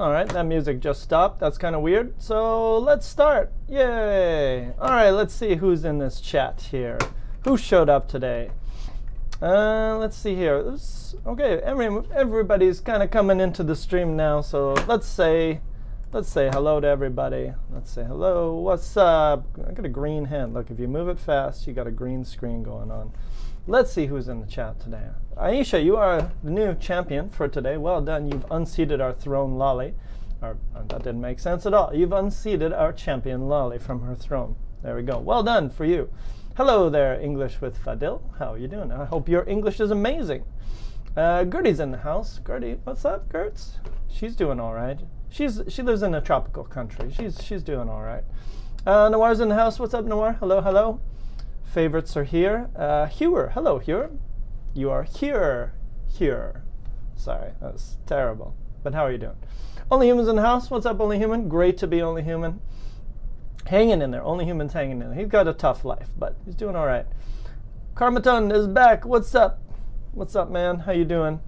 All right, that music just stopped. That's kind of weird. So let's start. Yay! All right, let's see who's in this chat here. Who showed up today? Uh, let's see here. Okay, every, everybody's kind of coming into the stream now. So let's say, let's say hello to everybody. Let's say hello. What's up? I got a green hand. Look, if you move it fast, you got a green screen going on. Let's see who's in the chat today. Aisha, you are the new champion for today. Well done. You've unseated our throne lolly. Or, uh, that didn't make sense at all. You've unseated our champion lolly from her throne. There we go. Well done for you. Hello there, English with Fadil. How are you doing? I hope your English is amazing. Uh, Gertie's in the house. Gertie, what's up, Gertz? She's doing all right. She's she lives in a tropical country. She's she's doing all right. Uh, Noir's in the house. What's up, Noir? Hello, hello. Favorites are here. Uh, Hewer, hello, Hewer. You are here, here. Sorry, that was terrible. But how are you doing? Only humans in the house. What's up, only human? Great to be only human hanging in there. Only humans hanging in there. He's got a tough life, but he's doing all right. Karmaton is back. What's up? What's up, man? How you doing?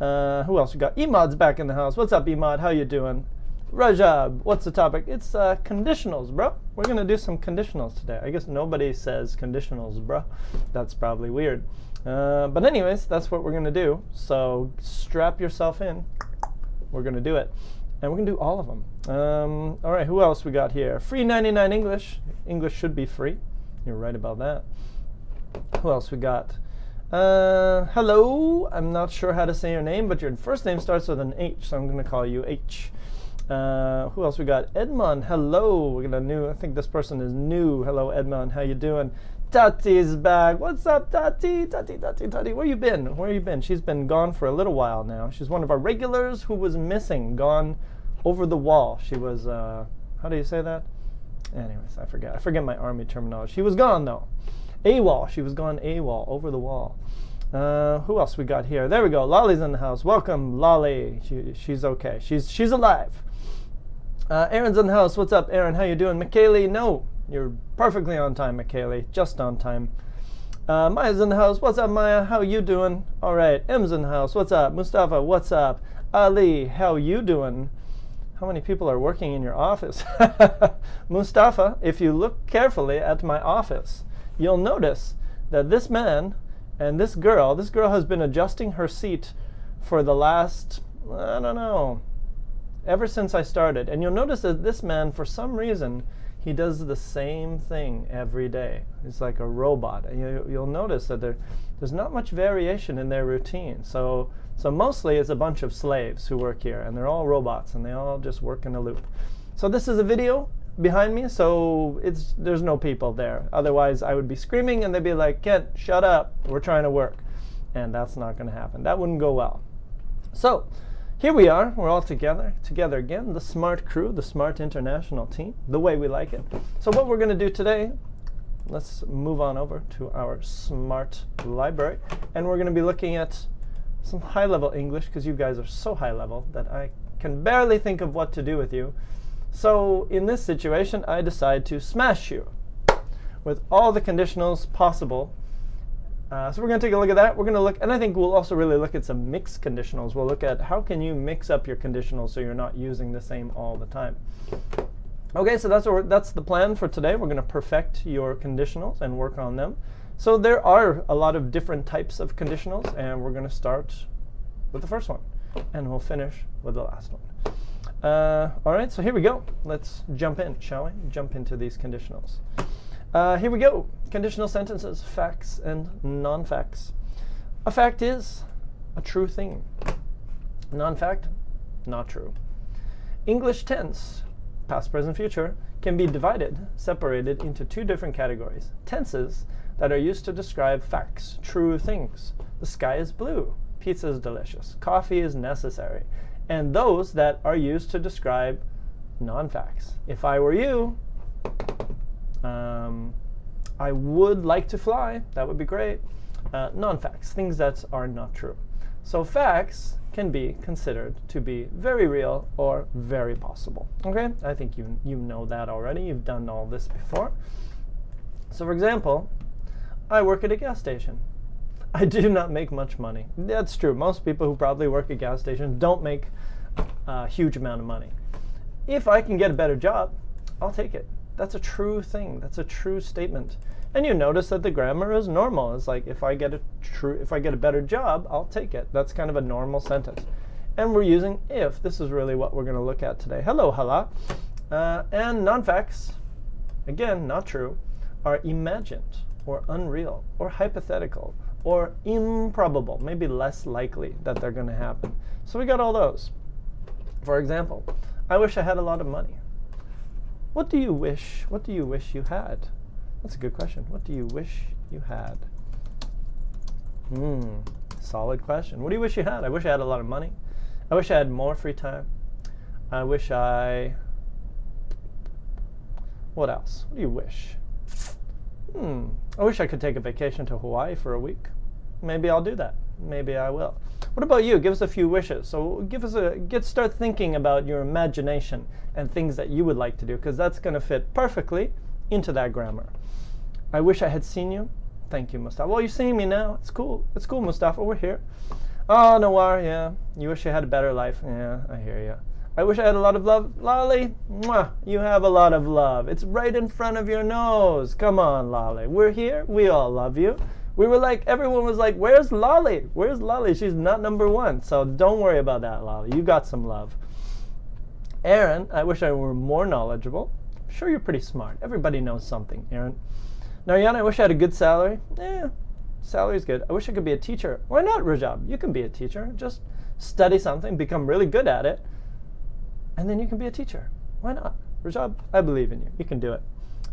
Uh, who else we got? Emod's back in the house. What's up, Emod? How you doing? Rajab, what's the topic? It's uh, conditionals, bro. We're gonna do some conditionals today. I guess nobody says conditionals, bro. That's probably weird. Uh, but anyways, that's what we're gonna do. So strap yourself in. We're gonna do it and we're going to do all of them. Um, all right, who else we got here? Free 99 English. English should be free. You're right about that. Who else we got? Uh, hello. I'm not sure how to say your name, but your first name starts with an H, so I'm going to call you H. Uh, who else we got? Edmond. Hello. We're gonna new. I think this person is new. Hello, Edmond. How you doing? Tati's back. What's up, Tati? Tati, Tati, Tati. Where you been? Where you been? She's been gone for a little while now. She's one of our regulars who was missing, gone over the wall. She was, uh, how do you say that? Anyways, I forget. I forget my army terminology. She was gone though. AWOL. She was gone AWOL, over the wall. Uh, who else we got here? There we go. Lolly's in the house. Welcome, Lolly. She, she's okay. She's she's alive. Uh, Aaron's in the house. What's up, Aaron? How you doing? McKaylee, no. You're perfectly on time, McKaylee. Just on time. Uh, Maya's in the house. What's up, Maya? How you doing? All right. M's in the house. What's up? Mustafa, what's up? Ali, how you doing? how many people are working in your office? Mustafa, if you look carefully at my office, you'll notice that this man and this girl, this girl has been adjusting her seat for the last, I don't know, ever since I started. And you'll notice that this man, for some reason, he does the same thing every day. He's like a robot. And you, will notice that there, there's not much variation in their routine. So so mostly it's a bunch of slaves who work here, and they're all robots, and they all just work in a loop. So this is a video behind me, so it's there's no people there. Otherwise, I would be screaming, and they'd be like, "Kent, shut up! We're trying to work," and that's not going to happen. That wouldn't go well. So here we are. We're all together, together again. The Smrt crew, the Smrt international team, the way we like it. So what we're going to do today let's move on over to our Smrt library and we're going to be looking at some high level English because you guys are so high level that I can barely think of what to do with you. So in this situation, I decide to smash you with all the conditionals possible. Uh, so we're going to take a look at that. We're going to look, and I think we'll also really look at some mixed conditionals. We'll look at how can you mix up your conditionals so you're not using the same all the time. Okay, so that's that's the plan for today. We're going to perfect your conditionals and work on them. So there are a lot of different types of conditionals, and we're going to start with the first one, and we'll finish with the last one. Uh, all right, so here we go. Let's jump in, shall we? Jump into these conditionals. Uh, here we go. Conditional sentences, facts and non-facts. A fact is a true thing. Non-fact, not true. English tense, past, present, future, can be divided, separated into two different categories. Tenses that are used to describe facts, true things. The sky is blue, pizza is delicious, coffee is necessary, and those that are used to describe non facts. If I were you, um, I would like to fly, that would be great. Uh, non facts, things that are not true. So facts can be considered to be very real or very possible. Okay, I think you, you know that already. You've done all this before. So, for example, I work at a gas station. I do not make much money. That's true. Most people who probably work at gas stations don't make a huge amount of money. If I can get a better job, I'll take it. That's a true thing. That's a true statement. And you notice that the grammar is normal. It's like if I get a true if I get a better job, I'll take it. That's kind of a normal sentence. And we're using if. This is really what we're going to look at today. Hello, hala. Uh, and non-facts, again, not true, are imagined or unreal or hypothetical or improbable, maybe less likely that they're going to happen. So we got all those. For example, I wish I had a lot of money. What do you wish? What do you wish you had? That's a good question. What do you wish you had? Hmm, solid question. What do you wish you had? I wish I had a lot of money. I wish I had more free time. I wish I. What else? What do you wish? Hmm, I wish I could take a vacation to Hawaii for a week. Maybe I'll do that. Maybe I will. What about you? Give us a few wishes. So give us a get start thinking about your imagination and things that you would like to do because that's going to fit perfectly into that grammar. I wish I had seen you. Thank you, Mustafa. Well, you're seeing me now. It's cool. It's cool, Mustafa. We're here. Oh, Nawar, yeah. You wish you had a better life. Yeah, I hear you. I wish I had a lot of love. Lolly, mwah, you have a lot of love. It's right in front of your nose. Come on, Lolly. We're here. We all love you. We were like, everyone was like, where's Lolly? Where's Lolly? She's not number one. So don't worry about that, Lolly. You got some love. Aaron, I wish I were more knowledgeable. I'm sure you're pretty smart. Everybody knows something, Aaron. Narayana, I wish I had a good salary. Yeah, salary's good. I wish I could be a teacher. Why not, Rajab? You can be a teacher. Just study something, become really good at it, and then you can be a teacher. Why not? Rajab, I believe in you. You can do it.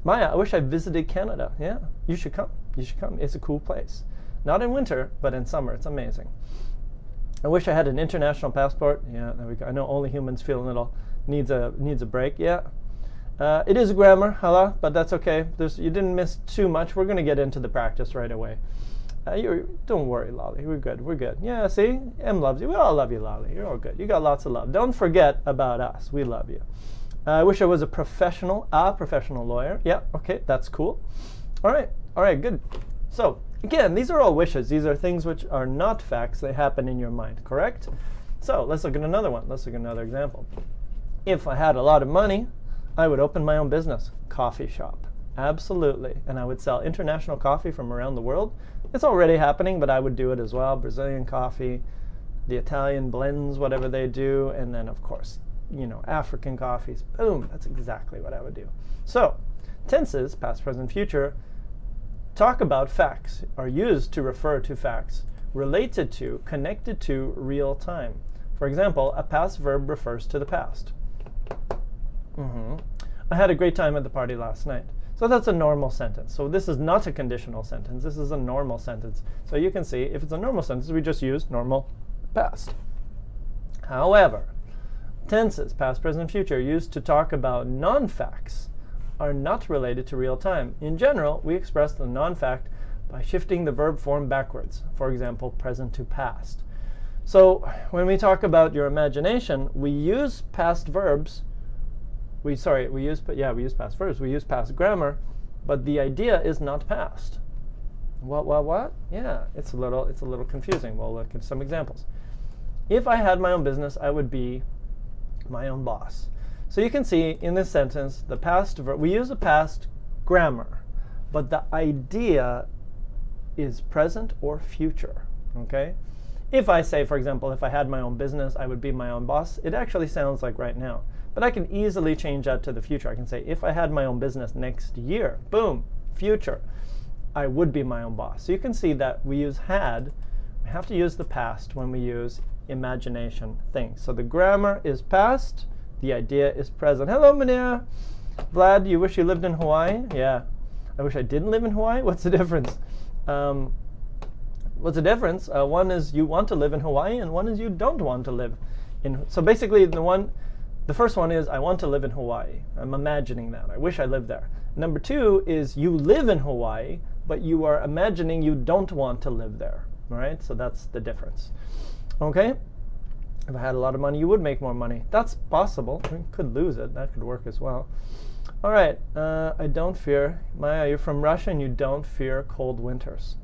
Maya, I wish I visited Canada. Yeah, you should come. You should come. It's a cool place. Not in winter, but in summer. It's amazing. I wish I had an international passport. Yeah, there we go. I know only humans feel a little needs a needs a break. Yeah, uh, it is grammar, hala, but that's okay. There's, you didn't miss too much. We're going to get into the practice right away. Uh, don't worry, Lolly. We're good. We're good. Yeah, see? M loves you. We all love you, Lolly. You're all good. You got lots of love. Don't forget about us. We love you. Uh, I wish I was a professional, a professional lawyer. Yeah, okay, that's cool. All right, all right, good. So, again, these are all wishes. These are things which are not facts. They happen in your mind, correct? So, let's look at another one. Let's look at another example. If I had a lot of money, I would open my own business, coffee shop. Absolutely. And I would sell international coffee from around the world. It's already happening, but I would do it as well. Brazilian coffee, the Italian blends, whatever they do, and then, of course, you know, African coffees. Boom, that's exactly what I would do. So, tenses, past, present, future, talk about facts, are used to refer to facts related to, connected to real time. For example, a past verb refers to the past. Mm-hmm. I had a great time at the party last night. So that's a normal sentence. So this is not a conditional sentence. This is a normal sentence. So you can see if it's a normal sentence, we just use normal past. However, tenses, past, present, future, used to talk about non-facts are not related to real time. In general, we express the non-fact by shifting the verb form backwards. For example, present to past. So when we talk about your imagination, we use past verbs we sorry we use but yeah we use past verbs we use past grammar but the idea is not past what what what yeah it's a little it's a little confusing we'll look at some examples if i had my own business i would be my own boss so you can see in this sentence the past verb we use a past grammar but the idea is present or future okay if i say for example if i had my own business i would be my own boss it actually sounds like right now but I can easily change that to the future. I can say, if I had my own business next year, boom, future, I would be my own boss. So you can see that we use had. We have to use the past when we use imagination things. So the grammar is past, the idea is present. Hello, Mania. Vlad, you wish you lived in Hawaii? Yeah. I wish I didn't live in Hawaii. What's the difference? Um, what's the difference? Uh, one is you want to live in Hawaii, and one is you don't want to live in. So basically, the one the first one is I want to live in Hawaii. I'm imagining that. I wish I lived there. Number two is you live in Hawaii, but you are imagining you don't want to live there. All right? So that's the difference. Okay? If I had a lot of money, you would make more money. That's possible. You could lose it. That could work as well. All right. Uh, I don't fear. Maya, you're from Russia and you don't fear cold winters.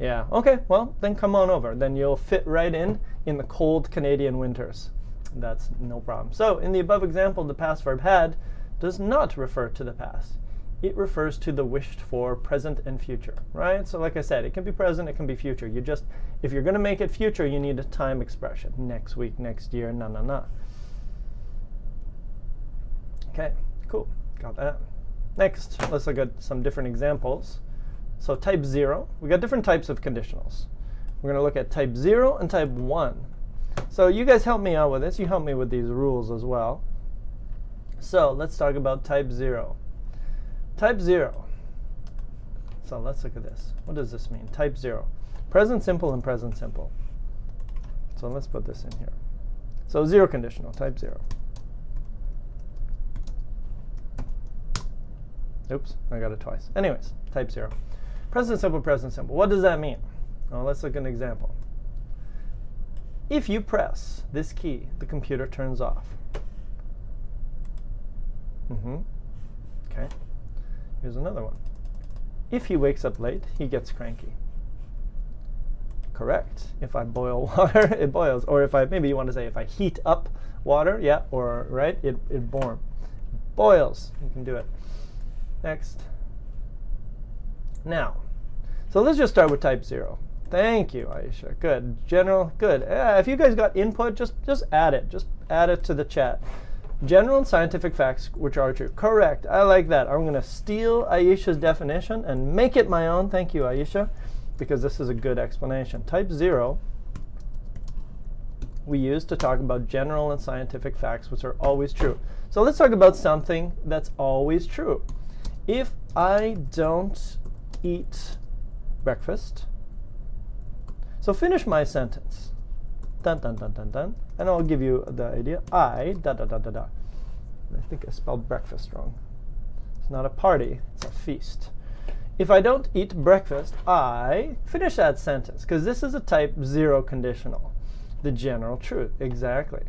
Yeah. Okay. Well, then come on over. Then you'll fit right in in the cold Canadian winters. that's no problem. So in the above example, the past verb had does not refer to the past. It refers to the wished for present and future, right? So like I said, it can be present, it can be future. You just, if you're going to make it future, you need a time expression. Next week, next year, na na na. Okay, cool. Got that. Next, let's look at some different examples. So type 0, we got different types of conditionals. We're going to look at type 0 and type 1. So you guys help me out with this. You help me with these rules as well. So let's talk about type 0. Type 0. So let's look at this. What does this mean? Type 0. Present simple and present simple. So let's put this in here. So 0 conditional, type 0. Oops, I got it twice. Anyways, type 0. Present simple, present simple. What does that mean? Well, let's look at an example. If you press this key, the computer turns off. Mm-hmm. Okay. Here's another one. If he wakes up late, he gets cranky. Correct. If I boil water, it boils. Or if I, maybe you want to say if I heat up water, yeah, or, right, it, it born, boils. You can do it. Next. Now, so let's just start with type 0. Thank you, Aisha. Good. General, good. Uh, if you guys got input, just, just add it. Just add it to the chat. General and scientific facts which are true. Correct. I like that. I'm going to steal Aisha's definition and make it my own. Thank you, Aisha, because this is a good explanation. Type 0 we use to talk about general and scientific facts which are always true. So let's talk about something that's always true. If I don't eat breakfast, so finish my sentence. Dun dun dun dun dun. And I'll give you the idea. I da da da da da. I think I spelled breakfast wrong. It's not a party, it's a feast. If I don't eat breakfast, I finish that sentence because this is a type zero conditional. The general truth. Exactly.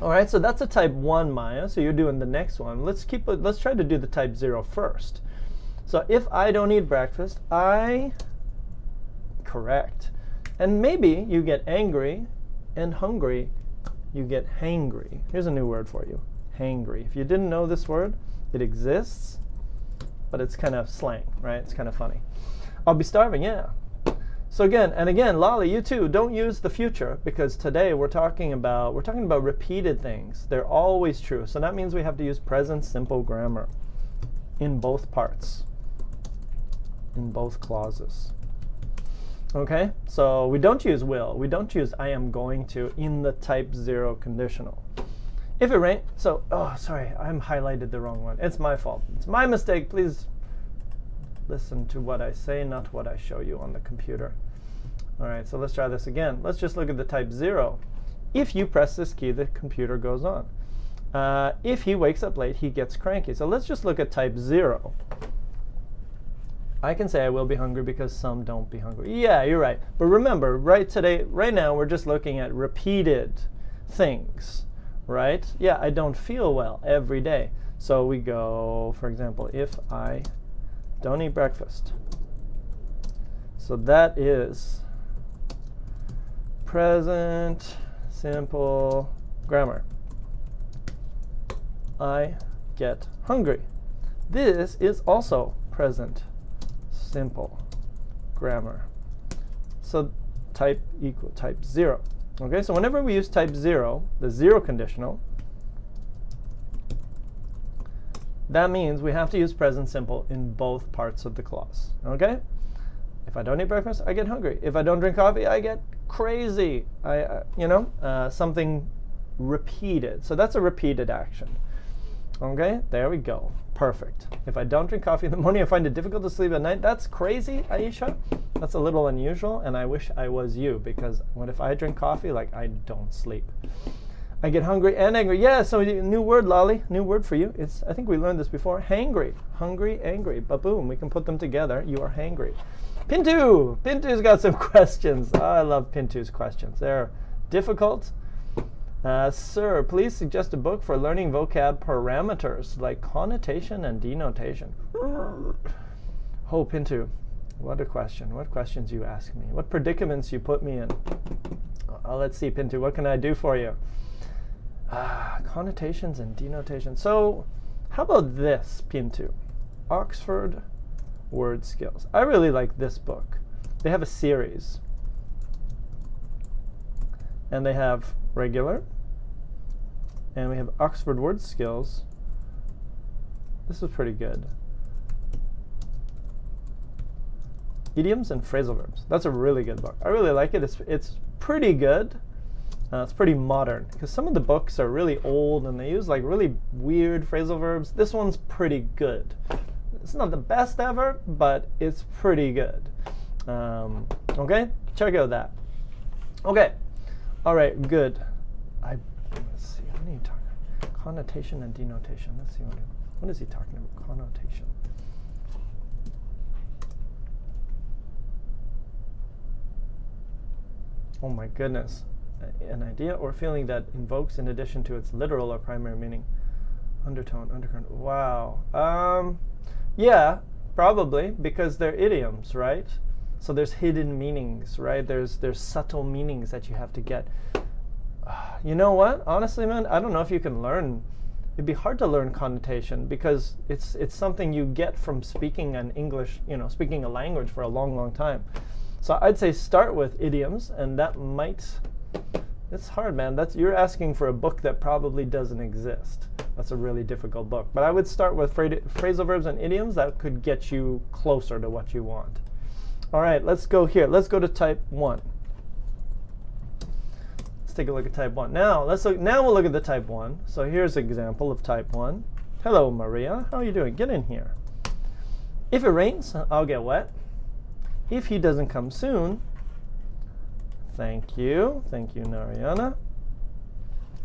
All right, so that's a type 1 Maya. So you're doing the next one. Let's keep let's try to do the type zero first. So if I don't eat breakfast, I correct. And maybe you get angry and hungry, you get hangry. Here's a new word for you. Hangry. If you didn't know this word, it exists, but it's kind of slang, right? It's kind of funny. I'll be starving, yeah. So again, and again, Lolly, you too, don't use the future because today we're talking about we're talking about repeated things. They're always true. So that means we have to use present simple grammar in both parts. In both clauses. Okay? So we don't use will. We don't use I am going to in the type 0 conditional. If it rains, so, oh, sorry, I'm highlighted the wrong one. It's my fault. It's my mistake. Please listen to what I say, not what I show you on the computer. All right, so let's try this again. Let's just look at the type 0. If you press this key, the computer goes on. Uh, if he wakes up late, he gets cranky. So let's just look at type 0. I can say I will be hungry because some don't be hungry. Yeah, you're right. But remember, right today, right now, we're just looking at repeated things, right? Yeah, I don't feel well every day. So we go, for example, if I don't eat breakfast. So that is present simple grammar. I get hungry. This is also present simple grammar. So type equal type 0. Okay, so whenever we use type 0, the 0 conditional, that means we have to use present simple in both parts of the clause. Okay? If I don't eat breakfast, I get hungry. If I don't drink coffee, I get crazy. I, uh, you know, uh, something repeated. So that's a repeated action. Okay, there we go. Perfect. If I don't drink coffee in the morning, I find it difficult to sleep at night. That's crazy, Aisha. That's a little unusual, and I wish I was you because what if I drink coffee? Like I don't sleep. I get hungry and angry. Yeah, so new word, Lolly. New word for you. It's I think we learned this before. Hangry. Hungry, angry. But boom, we can put them together. You are hangry. Pintu! Pintu's got some questions. Oh, I love Pintu's questions. They're difficult. Uh, sir, please suggest a book for learning vocab parameters like connotation and denotation. Oh, Pintu, what a question. What questions you ask me. What predicaments you put me in. Uh, let's see, Pintu, what can I do for you? Ah, connotations and denotations. So, how about this, Pintu? Oxford Word Skills. I really like this book. They have a series. And they have regular, and we have Oxford Word Skills. This is pretty good. Idioms and phrasal verbs. That's a really good book. I really like it. It's, it's pretty good. Uh, it's pretty modern because some of the books are really old and they use like really weird phrasal verbs. This one's pretty good. It's not the best ever, but it's pretty good. Um, okay, check out that. Okay, all right, good. I. What are you talking? Connotation and denotation. Let's see what. What is he talking about? Connotation. Oh my goodness. An idea or feeling that invokes in addition to its literal or primary meaning. Undertone, undercurrent. Wow. Um, yeah, probably because they're idioms, right? So there's hidden meanings, right? There's there's subtle meanings that you have to get. You know what? Honestly, man, I don't know if you can learn. It'd be hard to learn connotation because it's it's something you get from speaking an English, you know, speaking a language for a long, long time. So I'd say start with idioms, and that might. It's hard, man. That's you're asking for a book that probably doesn't exist. That's a really difficult book. But I would start with phrasal verbs and idioms. That could get you closer to what you want. All right, let's go here. Let's go to type one. Take a look at type one. Now let's look. Now we'll look at the type one. So here's an example of type one. Hello, Maria. How are you doing? Get in here. If it rains, I'll get wet. If he doesn't come soon, thank you. Thank you, Narayana.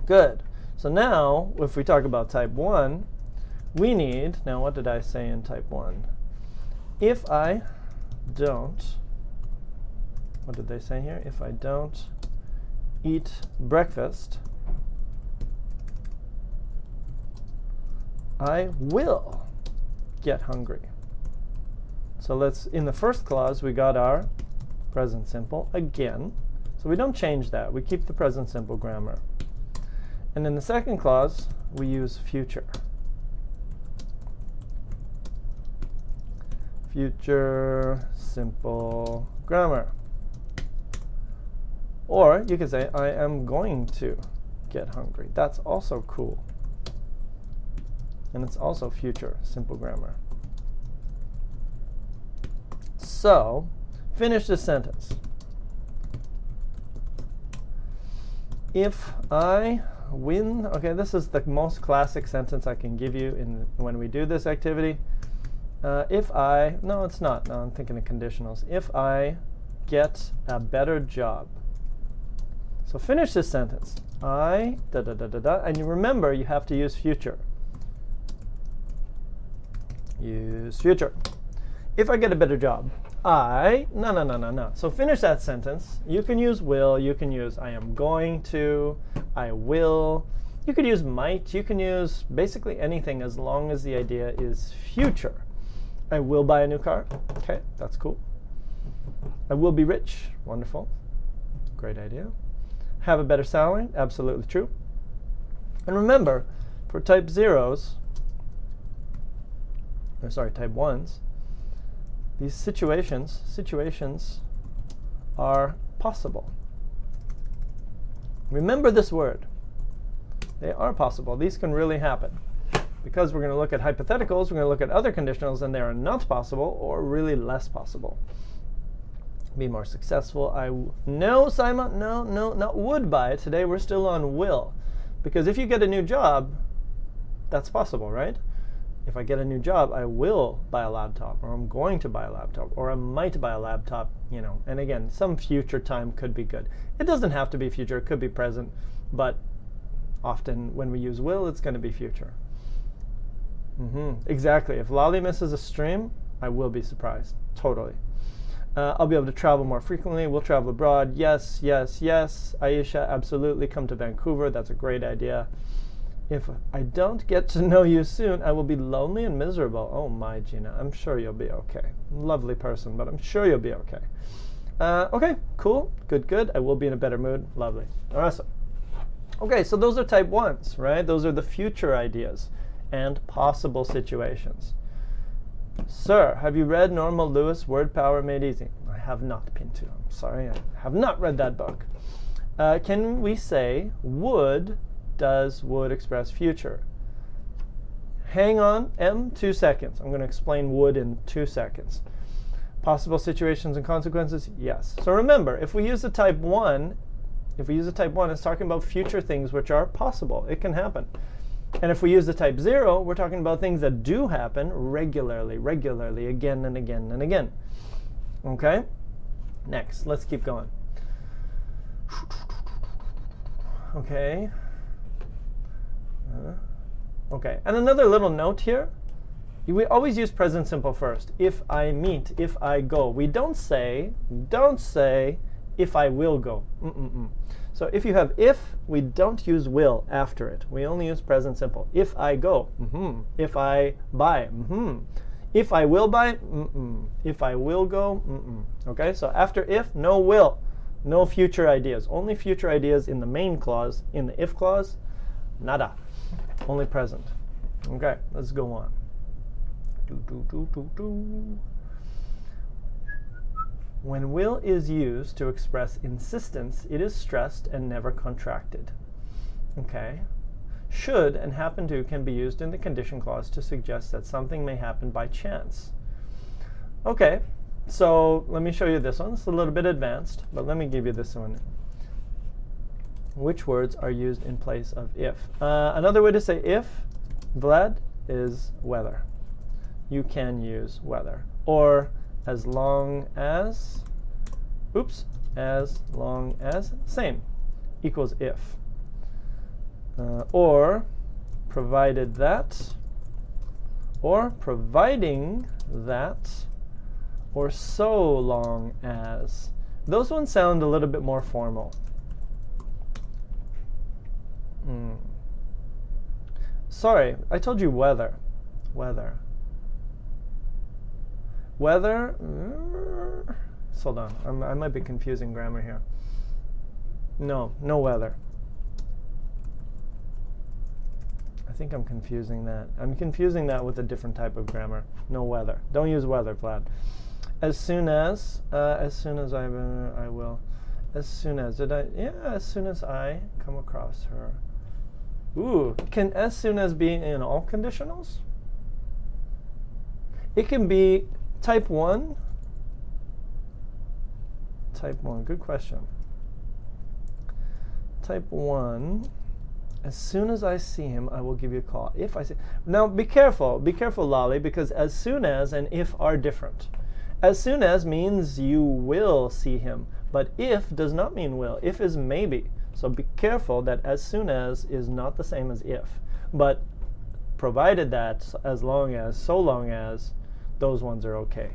Good. So now, if we talk about type 1, we need, now what did I say in type 1? If I don't, what did they say here? If I don't eat breakfast, I will get hungry. So let's, in the first clause, we got our present simple again. So we don't change that. We keep the present simple grammar. And in the second clause, we use future. Future simple grammar. Or you could say, I am going to get hungry. That's also cool. And it's also future simple grammar. So, finish the sentence. If I win, okay, this is the most classic sentence I can give you in when we do this activity. Uh, if I, no, it's not. No, I'm thinking of conditionals. If I get a better job. So finish this sentence. I, da da da da da, and you remember you have to use future. Use future if I get a better job, I, no, no, no, no, no. So finish that sentence. You can use will, you can use I am going to, I will. You could use might, you can use basically anything as long as the idea is future. I will buy a new car. Okay, that's cool. I will be rich. Wonderful. Great idea. Have a better salary. Absolutely true. And remember, for type zeros, or sorry, type ones, these situations, situations are possible. Remember this word. They are possible. These can really happen. Because we're going to look at hypotheticals, we're going to look at other conditionals, and they are not possible or really less possible. Be more successful. I w- no, Simon, no, no, not would buy. It. Today we're still on will, because if you get a new job, that's possible, right? if I get a new job, I will buy a laptop, or I'm going to buy a laptop, or I might buy a laptop, you know. And again, some future time could be good. It doesn't have to be future, it could be present, but often when we use will, it's going to be future. Mm-hmm. Exactly. If Lolly misses a stream, I will be surprised. Totally. Uh, I'll be able to travel more frequently. We'll travel abroad. Yes, yes, yes. Aisha, absolutely. Come to Vancouver. That's a great idea. If I don't get to know you soon, I will be lonely and miserable. Oh my, Gina, I'm sure you'll be okay. Lovely person, but I'm sure you'll be okay. Uh, okay, cool, good, good. I will be in a better mood. Lovely. So Okay, so those are type ones, right? Those are the future ideas and possible situations. Sir, have you read Norman Lewis, Word Power Made Easy? I have not, Pintu. I'm sorry, I have not read that book. Uh, can we say would does would express future? Hang on, M, two seconds. I'm going to explain would in two seconds. Possible situations and consequences? Yes. So remember, if we use the type 1, if we use the type 1, it's talking about future things which are possible. It can happen. And if we use the type 0, we're talking about things that do happen regularly, regularly, again and again and again. Okay? Next, let's keep going. Okay. Uh, okay, and another little note here. We always use present simple first. If I meet, if I go. We don't say, don't say, if I will go. Mm -mm -mm. So if you have if, we don't use will after it. We only use present simple. If I go, mm -hmm. if I buy, mm -hmm. if I will buy, if I will go, okay? So after if, no will, no future ideas. Only future ideas in the main clause. In the if clause, nada, only present. Okay, let's go on. Do, do, do, do, do. When will is used to express insistence, it is stressed and never contracted. Okay. Should and happen to can be used in the condition clause to suggest that something may happen by chance. Okay, so let me show you this one. It's a little bit advanced, but let me give you this one. Which words are used in place of if? Uh, another way to say if, Vlad, is whether. You can use whether. Or as long as, oops, as long as, same, equals if. Uh, or provided that, or providing that, or so long as. Those ones sound a little bit more formal. Mm. Sorry, I told you weather. Weather. Weather, mm, hold on, I'm, i might be confusing grammar here. No, no weather. I think I'm confusing that. I'm confusing that with a different type of grammar. No weather. Don't use weather, Vlad. As soon as, uh, as soon as I, uh, I will. As soon as, did I, yeah, as soon as I come across her. Ooh, can as soon as be in all conditionals? It can be Type 1. Type 1, good question. Type 1, as soon as I see him, I will give you a call. If I see, now be careful, be careful, Lolly, because as soon as and if are different. As soon as means you will see him, but if does not mean will. If is maybe. So be careful that as soon as is not the same as if. But provided that as long as, so long as, those ones are okay.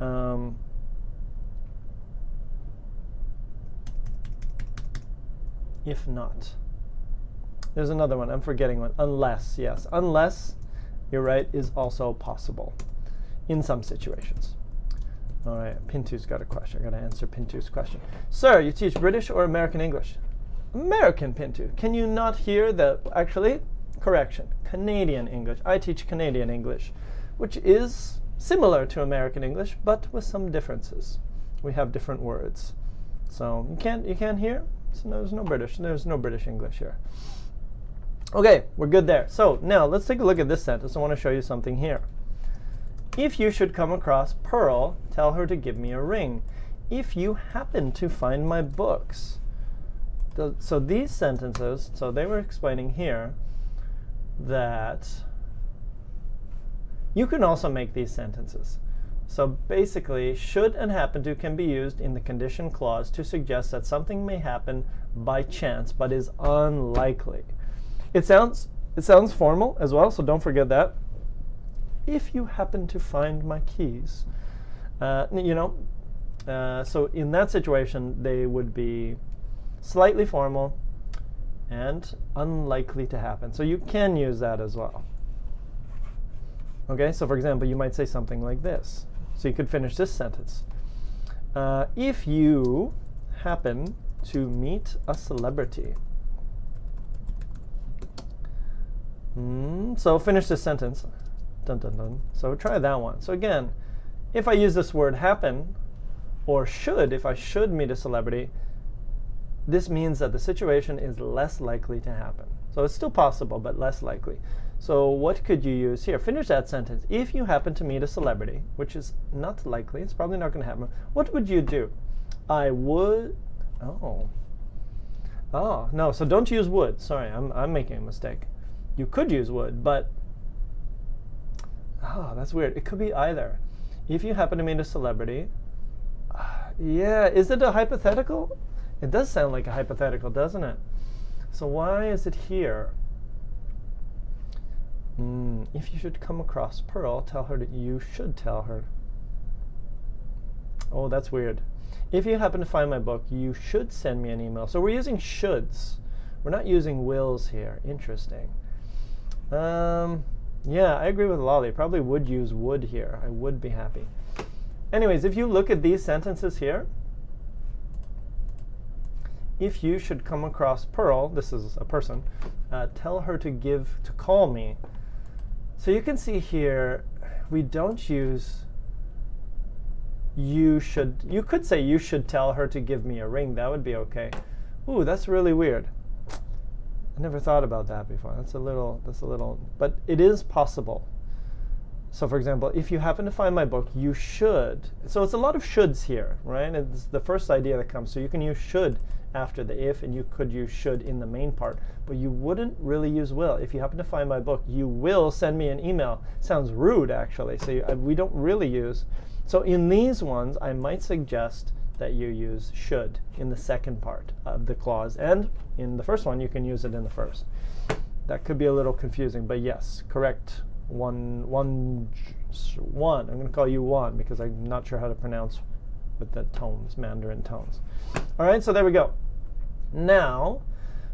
Um, if not. There's another one. I'm forgetting one. Unless, yes. Unless, you're right, is also possible in some situations. All right, Pintu's got a question. I got to answer Pintu's question. Sir, you teach British or American English? American Pintu. Can you not hear the, actually, correction, Canadian English. I teach Canadian English, which is similar to American English, but with some differences. We have different words. So you can't you can't hear. So there's no British. There's no British English here. Okay, we're good there. So now let's take a look at this sentence. I want to show you something here. If you should come across Pearl, tell her to give me a ring. If you happen to find my books. So these sentences, so they were explaining here that you can also make these sentences. So basically, should and happen to can be used in the condition clause to suggest that something may happen by chance but is unlikely. It sounds it sounds formal as well, so don't forget that. If you happen to find my keys, uh, you know, uh, so in that situation, they would be slightly formal and unlikely to happen. So you can use that as well. Okay, so for example, you might say something like this. So you could finish this sentence. Uh, if you happen to meet a celebrity, Mm, so finish this sentence. Dun, dun, dun. So try that one. So again, if I use this word happen, or should, if I should meet a celebrity, this means that the situation is less likely to happen. So it's still possible, but less likely. So what could you use here? Finish that sentence. If you happen to meet a celebrity, which is not likely, it's probably not going to happen, what would you do? I would. Oh. Oh, no, so don't use would. Sorry, I'm, I'm making a mistake. You could use would, but. Oh, that's weird. It could be either. If you happen to meet a celebrity, uh, yeah, is it a hypothetical? It does sound like a hypothetical, doesn't it? So why is it here? Mm, if you should come across Pearl, tell her that you should tell her. Oh, that's weird. If you happen to find my book, you should send me an email. So we're using shoulds. We're not using wills here. Interesting. Um, yeah, I agree with Lolly. Probably would use would here. I would be happy. Anyways, if you look at these sentences here, if you should come across Pearl, this is a person, uh, tell her to give, to call me. So you can see here, we don't use you should, you could say you should tell her to give me a ring. That would be okay. Ooh, that's really weird. I never thought about that before. That's a little, that's a little, but it is possible. So for example, if you happen to find my book, you should. So it's a lot of shoulds here, right? It's the first idea that comes. So you can use should after the if, and you could use should in the main part, but you wouldn't really use will. If you happen to find my book, you will send me an email. Sounds rude, actually. So you, we don't really use so in these ones, I might suggest that you use should in the second part of the clause. And in the first one, you can use it in the first. That could be a little confusing, but yes, correct. One, one, one. I'm going to call you one because I'm not sure how to pronounce with the tones, Mandarin tones. All right, so there we go. Now,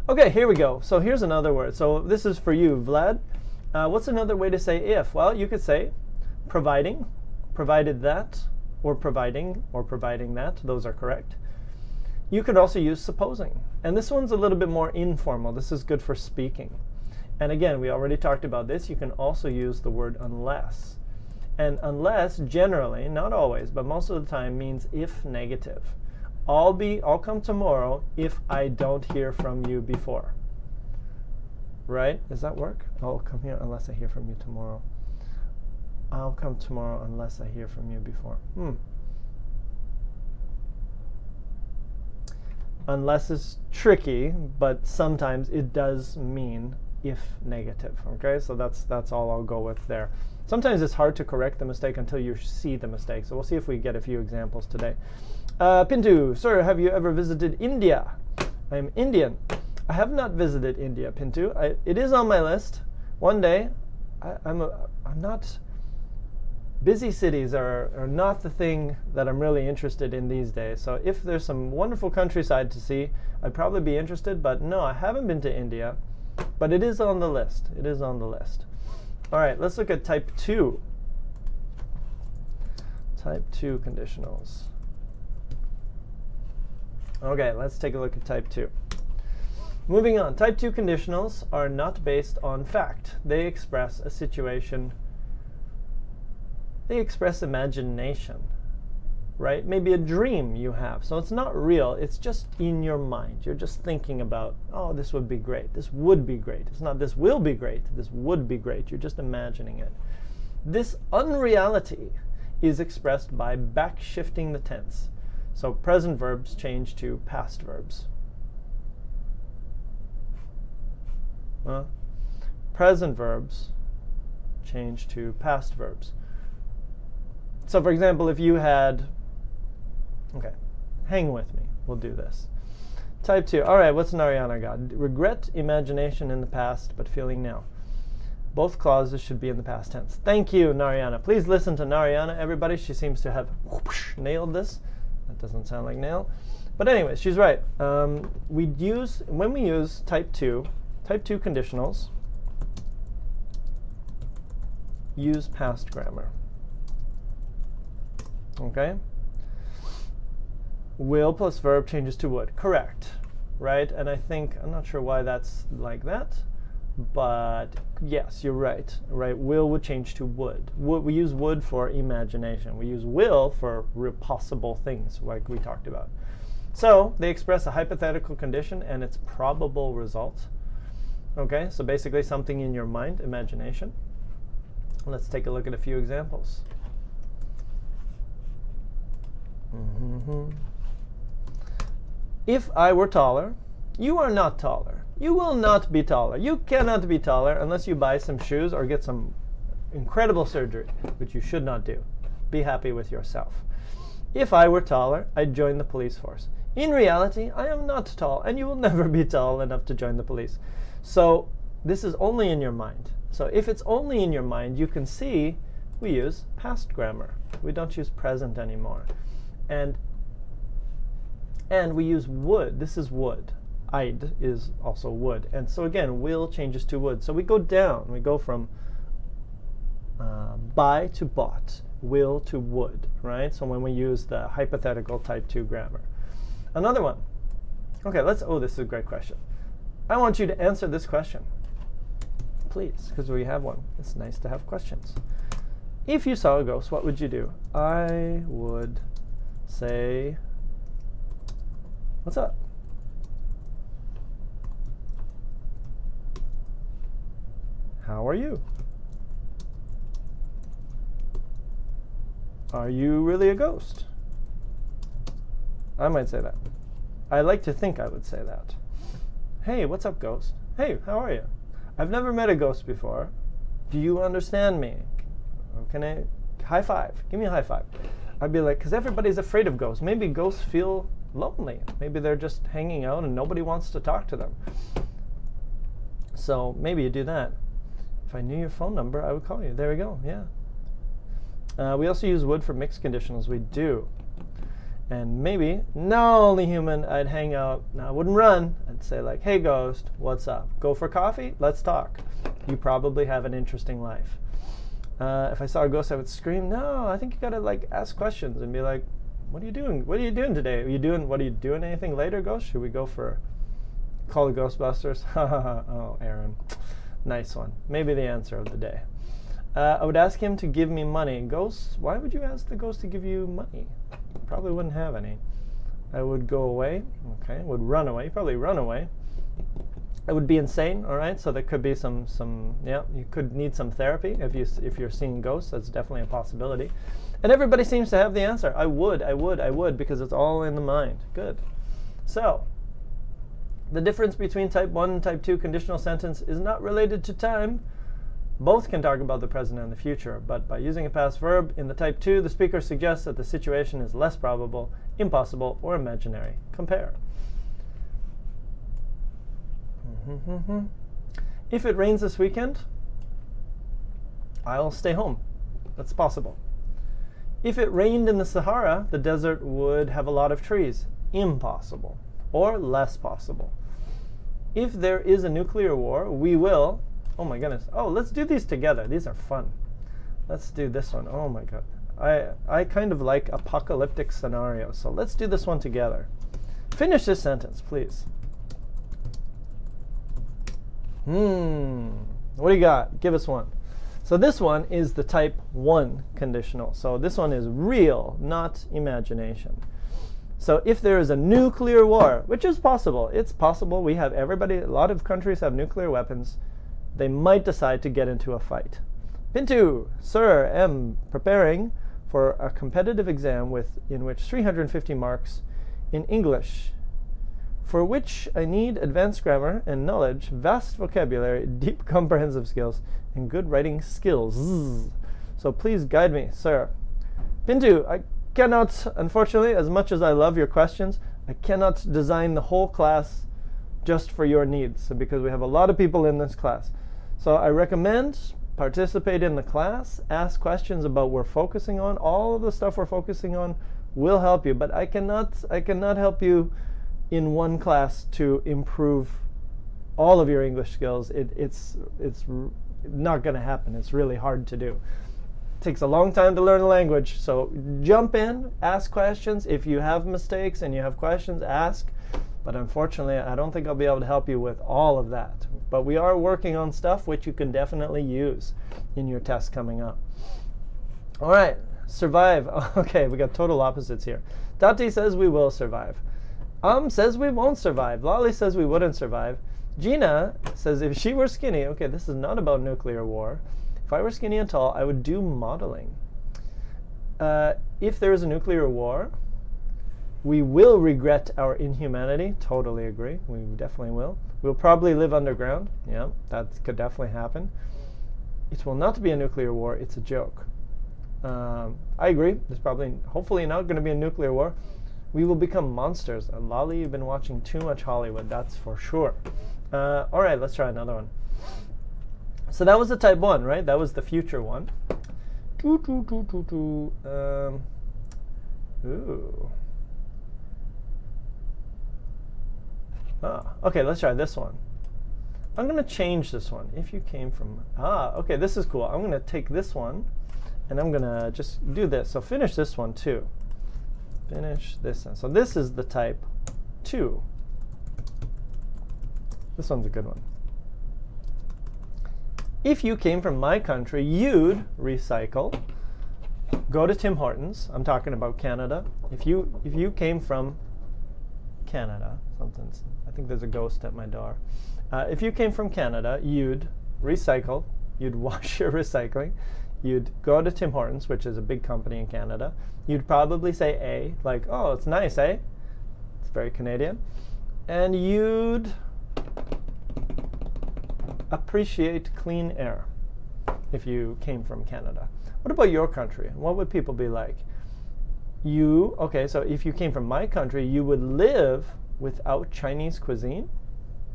okay, here we go. So here's another word. So this is for you, Vlad. Uh, what's another way to say if? Well, you could say providing provided that, or providing, or providing that, those are correct. You could also use supposing. And this one's a little bit more informal. This is good for speaking. And again, we already talked about this. You can also use the word unless. And unless generally, not always, but most of the time means if negative. I'll be I'll come tomorrow if I don't hear from you before. Right? Does that work? I'll come here unless I hear from you tomorrow. I'll come tomorrow unless I hear from you before. Hmm. Unless is tricky, but sometimes it does mean if negative. Okay, so that's that's all I'll go with there. Sometimes it's hard to correct the mistake until you see the mistake. So we'll see if we get a few examples today. Uh, Pintu, sir, have you ever visited India? I'm Indian. I have not visited India, Pintu. I, it is on my list. One day, I, I'm a, I'm not busy cities are, are not the thing that I'm really interested in these days. So if there's some wonderful countryside to see, I'd probably be interested. But no, I haven't been to India, but it is on the list. It is on the list. All right, let's look at type 2. Type 2 conditionals. Okay, let's take a look at type 2. Moving on, type 2 conditionals are not based on fact. They express a situation they express imagination, right? Maybe a dream you have. So it's not real, it's just in your mind. You're just thinking about, oh, this would be great. This would be great. It's not this will be great, this would be great. You're just imagining it. This unreality is expressed by backshifting the tense. So present verbs change to past verbs. Present verbs change to past verbs. So for example, if you had, okay, hang with me, we'll do this. Type 2, all right, what's Narayana got? Regret, imagination in the past, but feeling now. Both clauses should be in the past tense. Thank you, Narayana. Please listen to Narayana, everybody. She seems to have whoosh, nailed this. That doesn't sound like nail. But anyway, she's right. Um, we use, when we use type 2, type 2 conditionals, use past grammar. Okay? Will plus verb changes to would. Correct. Right? And I think, I'm not sure why that's like that, but yes, you're right. Right, will would change to would. We use would for imagination. We use will for possible things, like we talked about. So they express a hypothetical condition and its probable result. Okay, so basically something in your mind, imagination. Let's take a look at a few examples. Mm-hmm. If I were taller, you are not taller. You will not be taller. You cannot be taller unless you buy some shoes or get some incredible surgery, which you should not do. Be happy with yourself. If I were taller, I'd join the police force. In reality, I am not tall, and you will never be tall enough to join the police. So, this is only in your mind. So, if it's only in your mind, you can see we use past grammar. We don't use present anymore. And and we use would. This is would. I'd is also would. And so again, will changes to would. So we go down. We go from uh, buy to bought, will to would, right? So when we use the hypothetical type 2 grammar. Another one. Okay, let's, oh, this is a great question. I want you to answer this question, please, because we have one. It's nice to have questions. If you saw a ghost, what would you do? I would say, what's up? How are you? Are you really a ghost? I might say that. I like to think I would say that. Hey, what's up, ghost? Hey, how are you? I've never met a ghost before. Do you understand me? Can I high five? Give me a high five. I'd be like, because everybody's afraid of ghosts. Maybe ghosts feel lonely. Maybe they're just hanging out and nobody wants to talk to them. So maybe you do that. If I knew your phone number, I would call you. There we go. Yeah. Uh, we also use would for mixed conditionals. We do. And maybe, not only human, I'd hang out. Now, I wouldn't run. I'd say, like, hey, ghost, what's up? Go for coffee? Let's talk. You probably have an interesting life. Uh, if I saw a ghost, I would scream, no, I think you gotta, like, ask questions and be like, what are you doing? What are you doing today? Are you doing, what are you doing anything later, ghost? Should we go for, call the Ghostbusters? oh, Aaron. Nice one. Maybe the answer of the day. Uh, I would ask him to give me money. Ghosts, why would you ask the ghost to give you money? Probably wouldn't have any. I would go away. Okay, would run away. Probably run away. I would be insane. All right, so there could be some some yeah. You could need some therapy if you if you're seeing ghosts. That's definitely a possibility. And everybody seems to have the answer. I would, I would, I would, because it's all in the mind. Good. So the difference between type 1 and type 2 conditional sentence is not related to time. Both can talk about the present and the future, but by using a past verb in the type 2, the speaker suggests that the situation is less probable, impossible, or imaginary. Compare. If it rains this weekend, I'll stay home. That's possible. If it rained in the Sahara, the desert would have a lot of trees. Impossible or less possible. If there is a nuclear war, we will. Oh my goodness. Oh, let's do these together. These are fun. Let's do this one. Oh my god. I I kind of like apocalyptic scenarios. So let's do this one together. Finish this sentence, please. Hmm. What do you got? Give us one. So this one is the type 1 conditional. So this one is real, not imagination. So if there is a nuclear war, which is possible, it's possible we have everybody, a lot of countries have nuclear weapons, they might decide to get into a fight. Pintu, sir, am preparing for a competitive exam with in which 350 marks in English, for which I need advanced grammar and knowledge, vast vocabulary, deep comprehensive skills, and good writing skills. So please guide me, sir. Pintu, I cannot, unfortunately, as much as I love your questions, I cannot design the whole class just for your needs because we have a lot of people in this class. So I recommend participate in the class, ask questions about what we're focusing on. All of the stuff we're focusing on will help you, but I cannot I cannot help you in one class to improve all of your English skills. It, it's it's not going to happen. It's really hard to do It takes a long time to learn a language. So jump in, ask questions. If you have mistakes and you have questions, ask. But unfortunately, I don't think I'll be able to help you with all of that. But we are working on stuff which you can definitely use in your test coming up. All right, survive. Okay, we got total opposites here. Tati says we will survive. Um says we won't survive. Lolly says we wouldn't survive. Gina says if she were skinny, okay, this is not about nuclear war. If I were skinny and tall, I would do modeling. Uh, if there is a nuclear war, we will regret our inhumanity. Totally agree. We definitely will. We'll probably live underground. Yeah, that could definitely happen. It will not be a nuclear war. It's a joke. Um, I agree. There's probably, hopefully, not going to be a nuclear war. We will become monsters. And Lolly, you've been watching too much Hollywood. That's for sure. Uh, all right, let's try another one. So that was the type one, right? That was the future one. Um, ooh. Ah, okay, let's try this one. I'm going to change this one. If you came from, ah, okay, this is cool. I'm going to take this one and I'm going to just do this. So finish this one too. Finish this one. So this is the type 2. This one's a good one. If you came from my country, you'd recycle. Go to Tim Hortons. I'm talking about Canada. If you if you came from Canada, something's I think there's a ghost at my door. Uh, if you came from Canada, you'd recycle, you'd wash your recycling, you'd go to Tim Hortons, which is a big company in Canada. You'd probably say A, like, oh, it's nice, eh? It's very Canadian. And you'd appreciate clean air if you came from Canada. What about your country? What would people be like? You, okay, so if you came from my country, you would live without Chinese cuisine?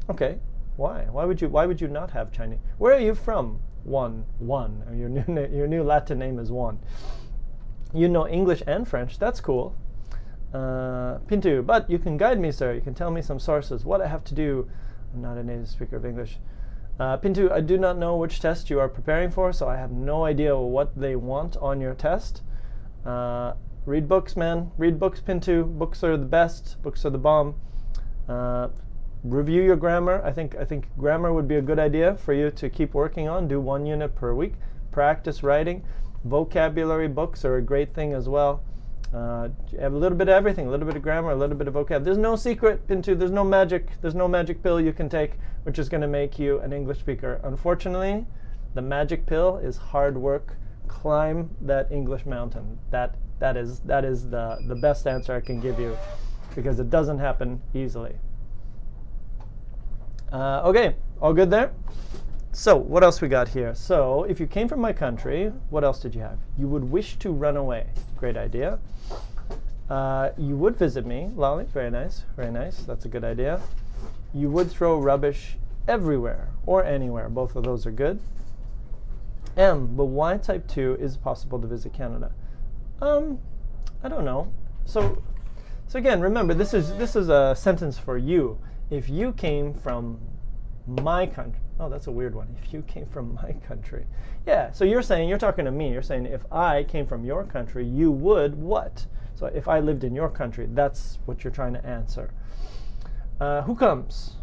Okay, why? Why would you? Why would you not have Chinese? Where are you from? One, one. Your new your new Latin name is one. You know English and French. That's cool. Uh, Pintu, but you can guide me, sir. You can tell me some sources. What I have to do. I'm not a native speaker of English. Uh, Pintu, I do not know which test you are preparing for, so I have no idea what they want on your test. Uh, read books, man. Read books, Pintu. Books are the best. Books are the bomb. Uh, review your grammar. I think I think grammar would be a good idea for you to keep working on. Do one unit per week. Practice writing. Vocabulary books are a great thing as well. Uh, have a little bit of everything, a little bit of grammar, a little bit of vocab. There's no secret into, there's no magic, there's no magic pill you can take which is going to make you an English speaker. Unfortunately, the magic pill is hard work. Climb that English mountain. That that is that is the the best answer I can give you because it doesn't happen easily. Uh, okay, all good there? So, what else we got here? So, if you came from my country, what else did you have? You would wish to run away. Great idea. Uh, you would visit me, Lolly. Very nice, very nice. That's a good idea. You would throw rubbish everywhere or anywhere. Both of those are good. M, but why type 2 is possible to visit Canada? Um, I don't know. So so again, remember this is this is a sentence for you. If you came from my country, oh, that's a weird one. If you came from my country, yeah. So you're saying you're talking to me. You're saying if I came from your country, you would what? So if I lived in your country, that's what you're trying to answer. Uh, who comes?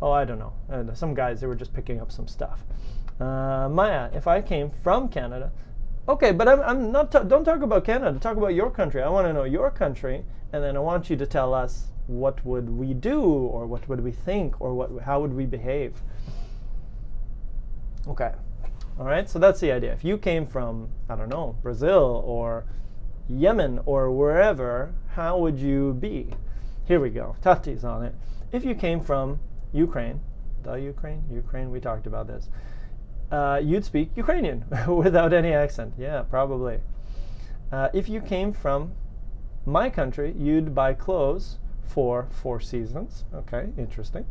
Oh, I don't know. Some guys they were just picking up some stuff. Uh, Maya, if I came from Canada, Okay, but I'm, I'm not. Ta- don't talk about Canada. Talk about your country. I want to know your country, and then I want you to tell us what would we do, or what would we think, or what how would we behave. Okay, all right. So that's the idea. If you came from I don't know Brazil or Yemen or wherever, how would you be? Here we go. Tati's on it. If you came from Ukraine, the Ukraine, Ukraine, we talked about this uh, you'd speak Ukrainian without any accent. Yeah, probably. Uh, if you came from my country, you'd buy clothes for four seasons. Okay, interesting.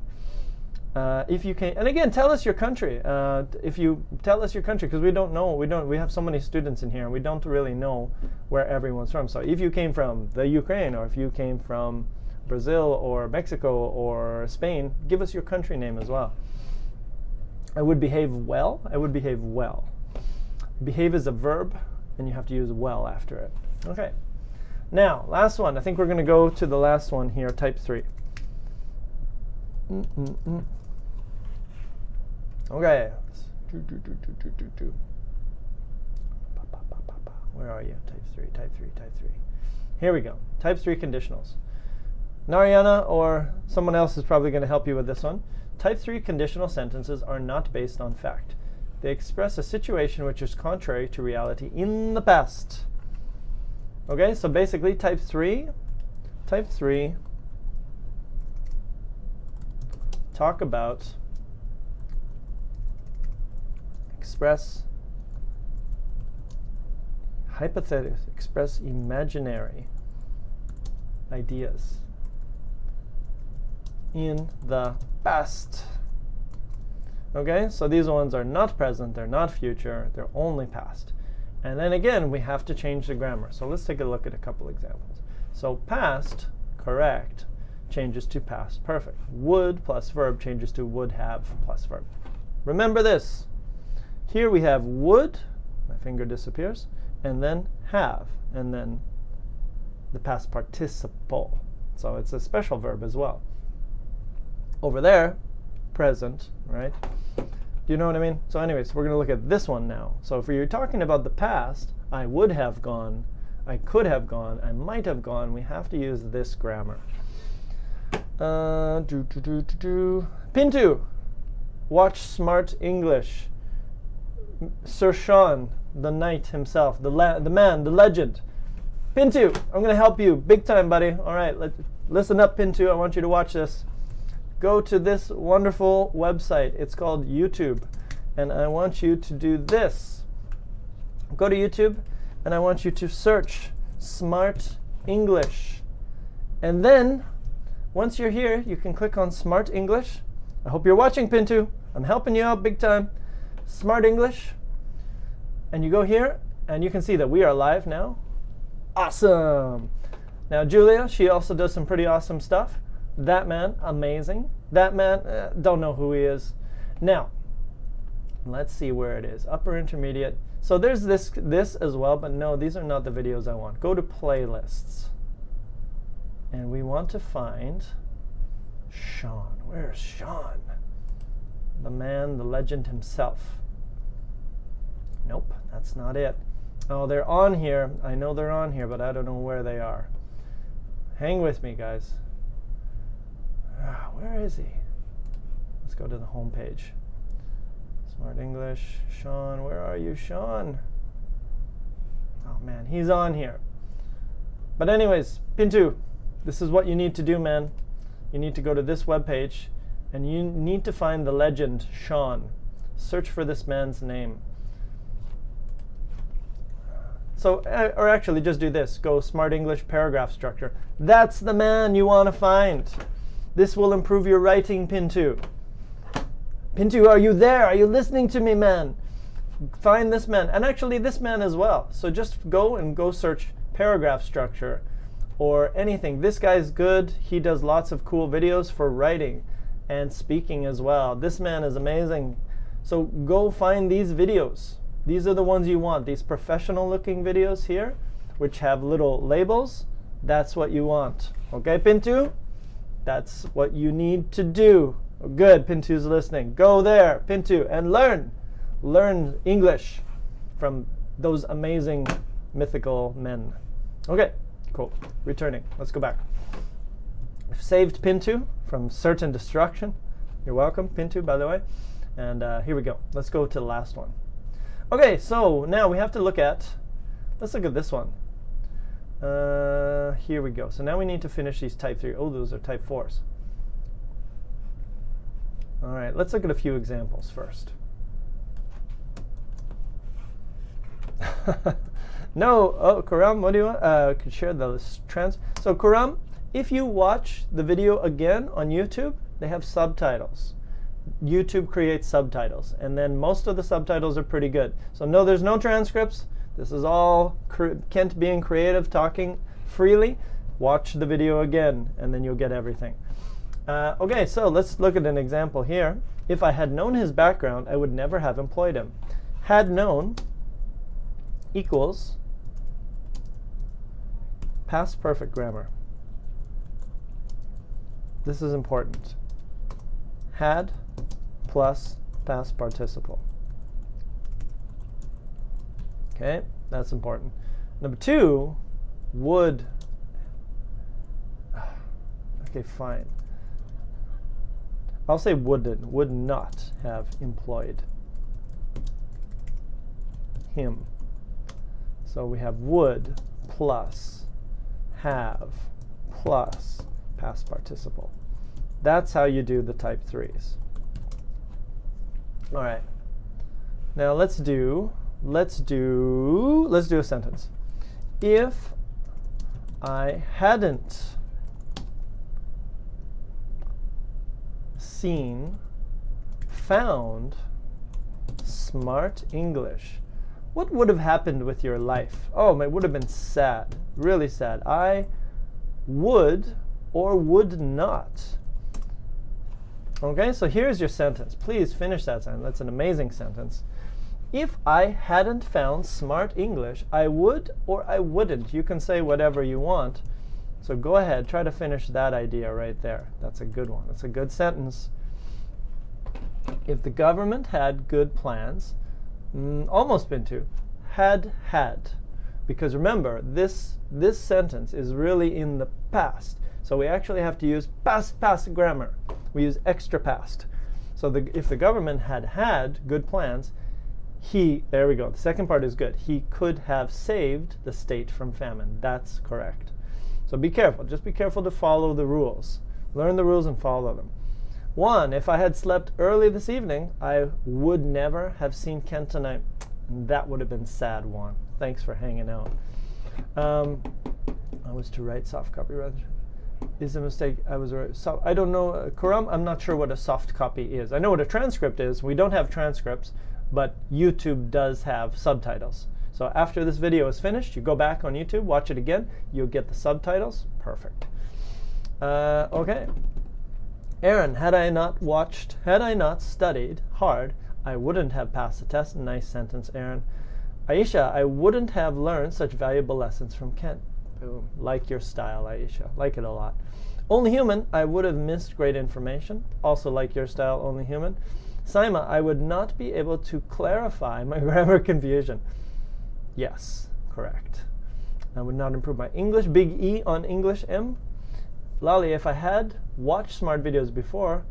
Uh, if you can, and again, tell us your country. Uh, if you tell us your country, because we don't know, we don't, we have so many students in here, and we don't really know where everyone's from. So if you came from the Ukraine, or if you came from Brazil, or Mexico, or Spain, give us your country name as well. I would behave well. I would behave well. Behave is a verb, and you have to use well after it. Okay. Now, last one. I think we're going to go to the last one here, type 3. mm, mm, mm. Okay. Do, do, do, do, do, do, do. Pa, pa, pa, pa, pa. Where are you? Type 3, type 3, type 3. Here we go. Type 3 conditionals. Narayana or someone else is probably going to help you with this one. Type 3 conditional sentences are not based on fact. They express a situation which is contrary to reality in the past. Okay, so basically type 3, type 3 talk about express hypothetical, express imaginary ideas in the past. Okay, so these ones are not present, they're not future, they're only past. And then again, we have to change the grammar. So let's take a look at a couple examples. So past, correct, changes to past perfect. Would plus verb changes to would have plus verb. Remember this. Here we have would, my finger disappears, and then have, and then the past participle. So it's a special verb as well. Over there, present, right? Do you know what I mean? So anyways, we're going to look at this one now. So if you're talking about the past, I would have gone, I could have gone, I might have gone, we have to use this grammar. Uh, do, do, do, do, do. Pintu, watch Smrt English. Sir Sean, the knight himself, the, the man, the legend. Pintu, I'm going to help you big time, buddy. All right, listen up, Pintu. I want you to watch this. Go to this wonderful website. It's called YouTube. And I want you to do this. Go to YouTube, and I want you to search Smrt English. And then, once you're here, you can click on Smrt English. I hope you're watching, Pintu. I'm helping you out big time. Smrt English. And you go here, and you can see that we are live now. Awesome. Now, Julia, she also does some pretty awesome stuff. That man, amazing. That man, uh, don't know who he is. Now, let's see where it is. Upper intermediate. So there's this this as well, but no, these are not the videos I want. Go to playlists. And we want to find Sean. Where's Sean? The man, the legend himself. Nope, that's not it. Oh, they're on here. I know they're on here, but I don't know where they are. Hang with me, guys. Ah, where is he? Let's go to the home page. Smrt English. Sean, where are you, Sean? Oh, man, he's on here. But, anyways, Pintu, this is what you need to do, man. You need to go to this web page and you need to find the legend, Sean. Search for this man's name. So, uh, or actually, just do this go Smrt English paragraph structure. That's the man you want to find. This will improve your writing, Pintu. Pintu, are you there? Are you listening to me, man? Find this man, and actually this man as well. So just go and go search paragraph structure or anything. This guy's good. He does lots of cool videos for writing and speaking as well. This man is amazing. So go find these videos. These are the ones you want. These professional looking videos here, which have little labels. That's what you want. Okay, Pintu? That's what you need to do. Good, Pintu's listening. Go there, Pintu, and learn. Learn English from those amazing mythical men. Okay, cool. Returning. Let's go back. Saved Pintu from certain destruction. You're welcome, Pintu, by the way. And uh, here we go. Let's go to the last one. Okay, so now we have to look at, let's look at this one. Uh, here we go. So now we need to finish these type 3. Oh, those are type 4s. All right, let's look at a few examples first. no, oh, Kuram, what do you want? Uh, could share the trans. So Kuram, if you watch the video again on YouTube, they have subtitles. YouTube creates subtitles, and then most of the subtitles are pretty good. So no, there's no transcripts. This is all Kent being creative, talking freely. Watch the video again, and then you'll get everything. Uh, okay, so let's look at an example here. If I had known his background, I would never have employed him. Had known equals past perfect grammar. This is important. had plus past participle. Okay, that's important. Number two, would. Okay, fine. I'll say wouldn't, would not have employed him. So we have would plus have plus past participle. That's how you do the type 3s. All right. Now let's do let's do let's do a sentence. If I hadn't seen found Smrt English, what would have happened with your life? Oh, it would have been sad, really sad. I would or would not. Okay, so here's your sentence. Please finish that sentence. That's an amazing sentence. If I hadn't found Smrt English, I would or I wouldn't. You can say whatever you want. So go ahead, try to finish that idea right there. That's a good one. That's a good sentence. If the government had good plans, mm, almost been to, had had. Because remember, this, this sentence is really in the past. So we actually have to use past past grammar. We use extra past. So the, if the government had had good plans, he, there we go, the second part is good. He could have saved the state from famine. That's correct. So be careful. Just be careful to follow the rules. Learn the rules and follow them. One, if I had slept early this evening, I would never have seen Kent tonight. That would have been sad one. Thanks for hanging out. Um, I was to write soft copy rather is a mistake. I was right. So I don't know, uh, Kuram. I'm not sure what a soft copy is. I know what a transcript is. We don't have transcripts, but YouTube does have subtitles. So after this video is finished, you go back on YouTube, watch it again. You'll get the subtitles. Perfect. Uh, okay. Aaron, had I not watched, had I not studied hard, I wouldn't have passed the test. Nice sentence, Aaron. Aisha, I wouldn't have learned such valuable lessons from Kent. Boom. Like your style, Aisha. Like it a lot. Only human, I would have missed great information. Also like your style, only human. Saima, I would not be able to clarify my grammar confusion. Yes, correct. I would not improve my English. Big E on English M. Lali, if I had watched Smrt videos before,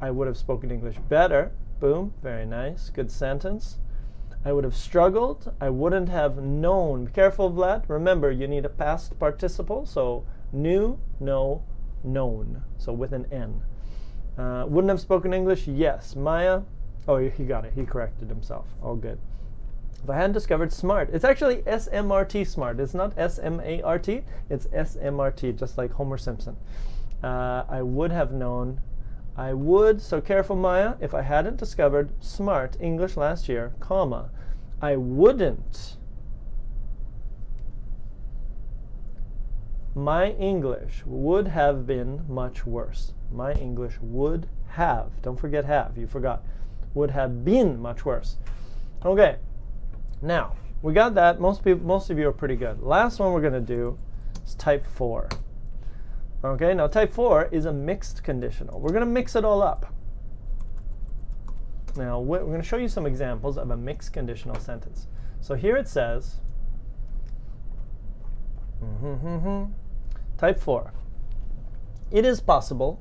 I would have spoken English better. Boom, very nice. Good sentence. I would have struggled. I wouldn't have known. Be careful Vlad. Remember, you need a past participle. So knew, know, known. So with an N. Uh, wouldn't have spoken English? Yes. Maya? Oh, he got it. He corrected himself. All good. If I hadn't discovered SMART, it's actually SMRT SMART. It's not S-M-A-R-T. It's S-M-R-T, just like Homer Simpson. Uh, I would have known I would, so careful Maya, if I hadn't discovered Smrt English last year, comma, I wouldn't. My English would have been much worse. My English would have, don't forget have, you forgot, would have been much worse. Okay, now, we got that. Most, people, most of you are pretty good. Last one we're going to do is type 4. Okay, now type 4 is a mixed conditional. We're going to mix it all up. Now, we're going to show you some examples of a mixed conditional sentence. So here it says, type 4. It is possible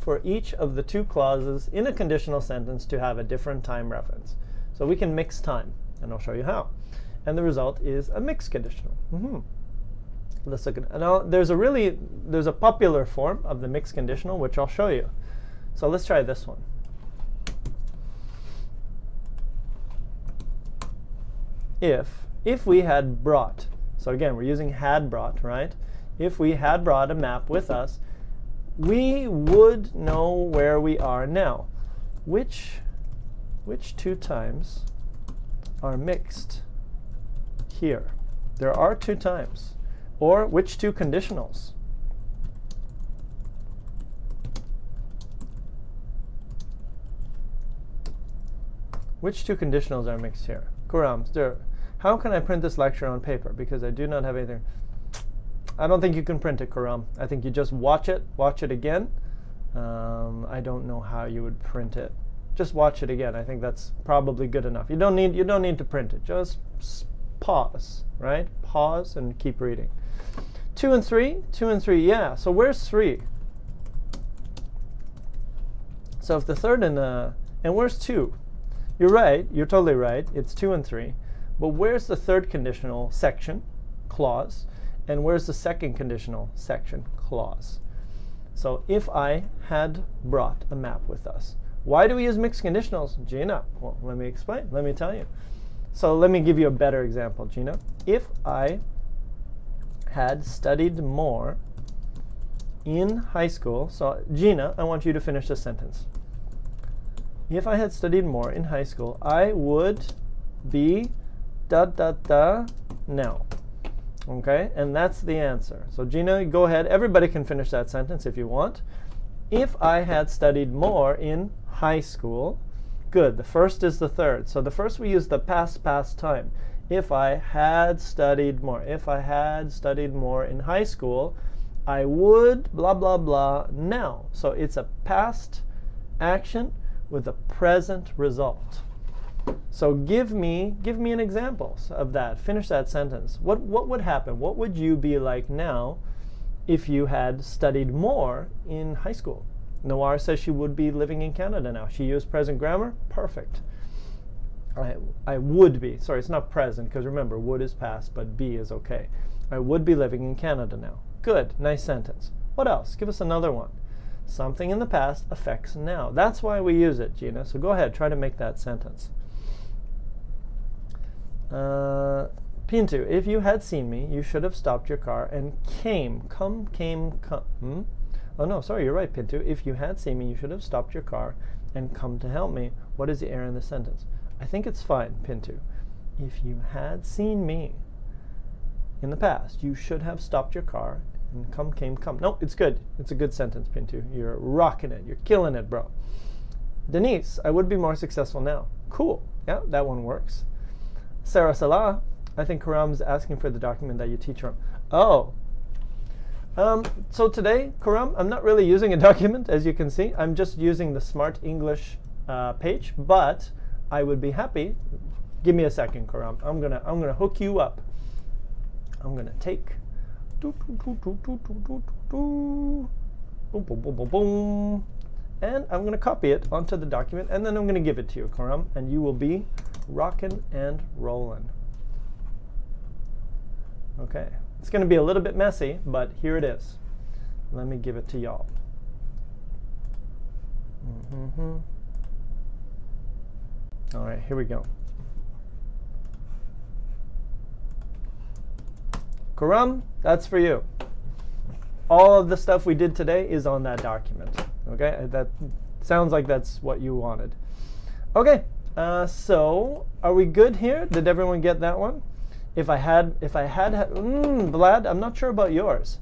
for each of the two clauses in a conditional sentence to have a different time reference. So we can mix time, and I'll show you how. And the result is a mixed conditional. Mm -hmm. Let's look at now. There's a really there's a popular form of the mixed conditional which I'll show you. So let's try this one. If if we had brought, so again we're using had brought, right? If we had brought a map with us, we would know where we are now. Which which two times are mixed here? There are two times. Or which two conditionals? Which two conditionals are mixed here? Kuram, how can I print this lecture on paper? Because I do not have anything. I don't think you can print it, Kuram. I think you just watch it, watch it again, Um, I don't know how you would print it. Just watch it again. I think that's probably good enough. You don't need you don't need to print it. Just pause, right? Pause and keep reading. Two and three, two and three. Yeah. So where's three? So if the third and uh, and where's two? You're right. You're totally right. It's two and three. But where's the third conditional section clause? And where's the second conditional section clause? So if I had brought a map with us, why do we use mixed conditionals? Gina, well, let me explain. Let me tell you. So let me give you a better example, Gina. If I had studied more in high school, so Gina, I want you to finish the sentence. If I had studied more in high school, I would be da da da now. Okay, and that's the answer. So Gina, go ahead. Everybody can finish that sentence if you want. If I had studied more in high school, good. The first is the third. So the first we use the past past time. If I had studied more, if I had studied more in high school, I would blah blah blah now. So it's a past action with a present result. So give me give me an example of that. Finish that sentence. What what would happen? What would you be like now if you had studied more in high school? Noir says she would be living in Canada now. She used present grammar. Perfect. I, I would be. Sorry, it's not present because remember, would is past, but be is okay. I would be living in Canada now. Good. Nice sentence. What else? Give us another one. Something in the past affects now. That's why we use it, Gina. So go ahead, try to make that sentence. Uh, Pintu, if you had seen me, you should have stopped your car and came. Come, came, come. Hmm? Oh no, sorry, you're right, Pintu. If you had seen me, you should have stopped your car and come to help me. What is the error in the sentence? I think it's fine, Pintu. If you had seen me in the past, you should have stopped your car and come, came, come. No, it's good. It's a good sentence, Pintu. You're rocking it. You're killing it, bro. Denise, I would be more successful now. Cool. Yeah, that one works. Sarah Salah, I think Karam's asking for the document that you teach from. Oh. Um, so today, Karam, I'm not really using a document, as you can see. I'm just using the Smrt English uh, page, but I would be happy. Give me a second, Karam. I'm gonna I'm gonna hook you up. I'm gonna take boom, boom, boom, boom, boom, and I'm gonna copy it onto the document, and then I'm gonna give it to you, Karam, and you will be rocking and rolling. Okay, it's going to be a little bit messy, but here it is. Let me give it to y'all. Mm-hmm. All right, here we go. Karam, that's for you. All of the stuff we did today is on that document. Okay, that sounds like that's what you wanted. Okay, uh, so, are we good here? Did everyone get that one? If I had, if I had, mm, Vlad, I'm not sure about yours,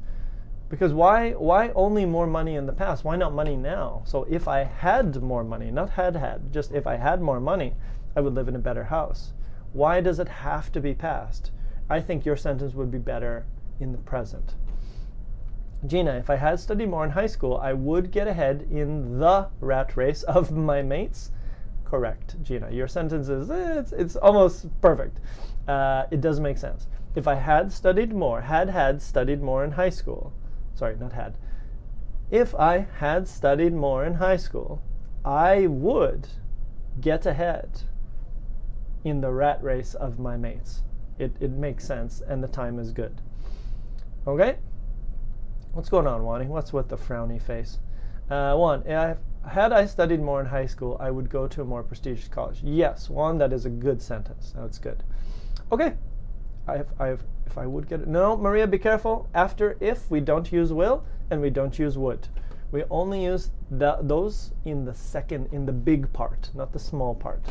because why, why only more money in the past? Why not money now? So if I had more money, not had had, just if I had more money, I would live in a better house. Why does it have to be past? I think your sentence would be better in the present. Gina, if I had studied more in high school, I would get ahead in the rat race of my mates correct, Gina. Your sentence is, it's, it's almost perfect. Uh, it does make sense. If I had studied more, had had studied more in high school, sorry, not had. If I had studied more in high school, I would get ahead in the rat race of my mates. It, it makes sense and the time is good. Okay? What's going on, Wani? What's with the frowny face? Uh, one, had I studied more in high school, I would go to a more prestigious college. Yes, one that is a good sentence. That's good. Okay, I have, I have, if I would get it. No, Maria, be careful. After if, we don't use will and we don't use would. We only use the, those in the second, in the big part, not the small part.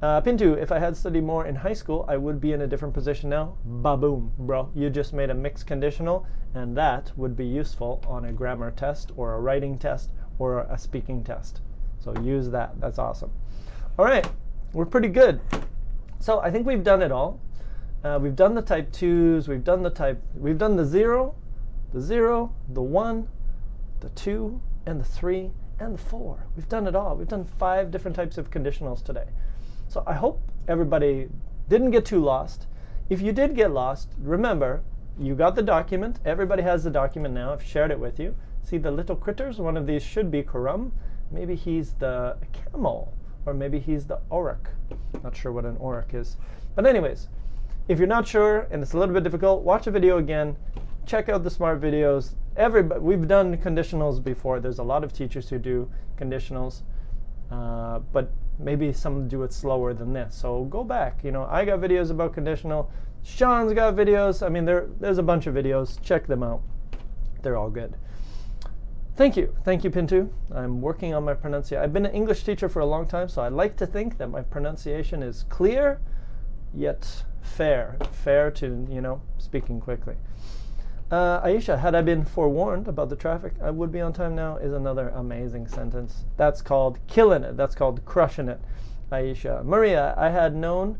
Uh, Pintu, if I had studied more in high school, I would be in a different position now. Baboom, bro. You just made a mixed conditional, and that would be useful on a grammar test or a writing test or a speaking test. So use that. That's awesome. All right, we're pretty good. So I think we've done it all. Uh, we've done the type twos. We've done the type. We've done the zero, the zero, the one, the two, and the three and the four. We've done it all. We've done five different types of conditionals today. So I hope everybody didn't get too lost. If you did get lost, remember, you got the document. Everybody has the document now. I've shared it with you. See the little critters? One of these should be Karam. Maybe he's the camel, or maybe he's the auroch. Not sure what an auroch is. But anyways, if you're not sure and it's a little bit difficult, watch a video again. Check out the Smrt videos. Everybody, we've done conditionals before. There's a lot of teachers who do conditionals, uh, but maybe some do it slower than this. So go back. You know, I got videos about conditional. Sean's got videos. I mean, there, there's a bunch of videos. Check them out. They're all good. Thank you. Thank you, Pintu. I'm working on my pronunciation. I've been an English teacher for a long time, so I like to think that my pronunciation is clear, yet fair. Fair to, you know, speaking quickly. Uh, Aisha, had I been forewarned about the traffic, I would be on time now, is another amazing sentence. That's called killing it. That's called crushing it, Aisha. Maria, I had known,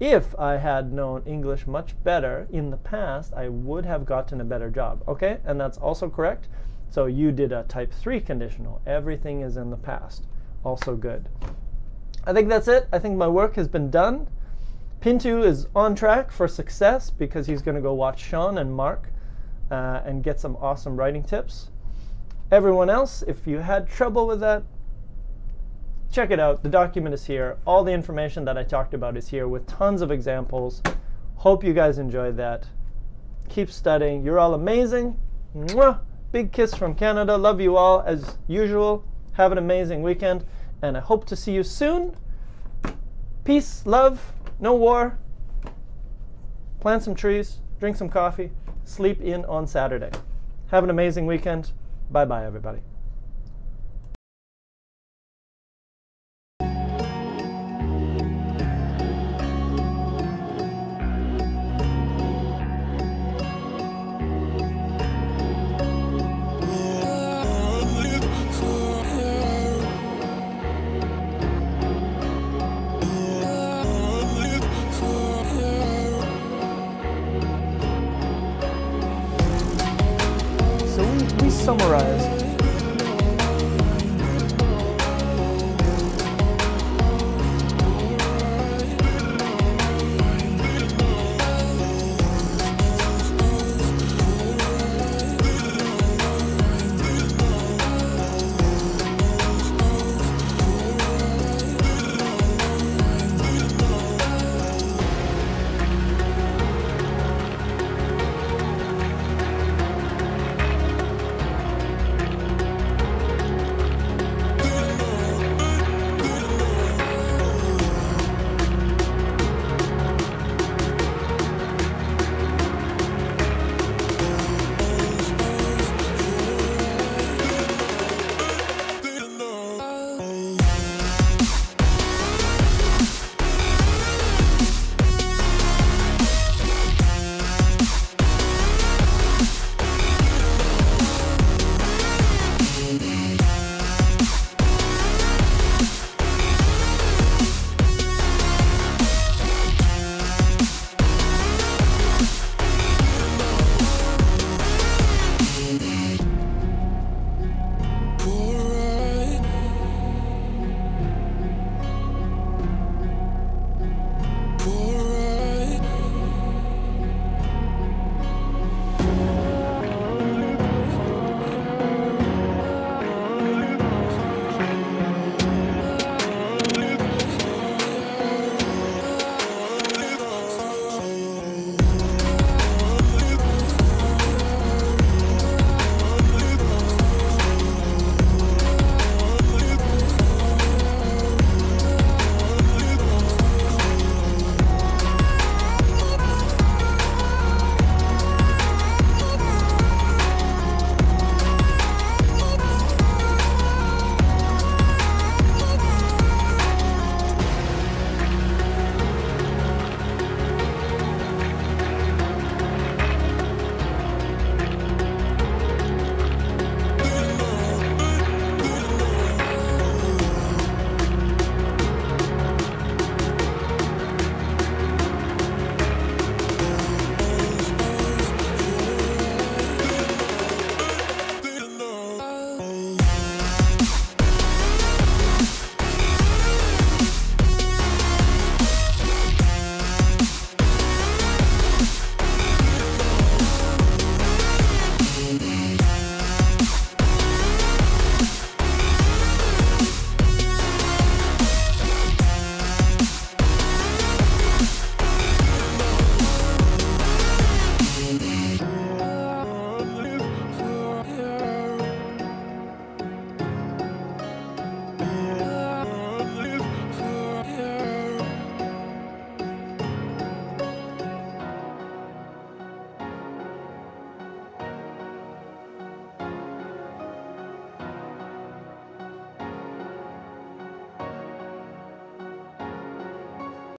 if I had known English much better in the past, I would have gotten a better job. Okay, and that's also correct. So you did a type 3 conditional. Everything is in the past. Also good. I think that's it. I think my work has been done. Pintu is on track for success because he's going to go watch Sean and Mark uh, and get some awesome writing tips. Everyone else, if you had trouble with that, check it out. The document is here. All the information that I talked about is here with tons of examples. Hope you guys enjoyed that. Keep studying. You're all amazing. Mwah! Big kiss from Canada. Love you all as usual. Have an amazing weekend, and I hope to see you soon. Peace, love, no war. Plant some trees, drink some coffee, sleep in on Saturday. Have an amazing weekend. Bye bye, everybody.